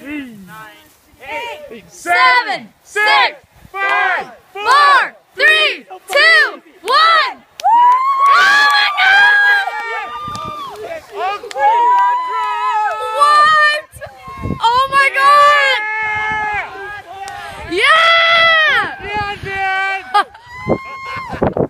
Ready? Oh my god! What? Oh my god! Yeah! Yeah, Dad!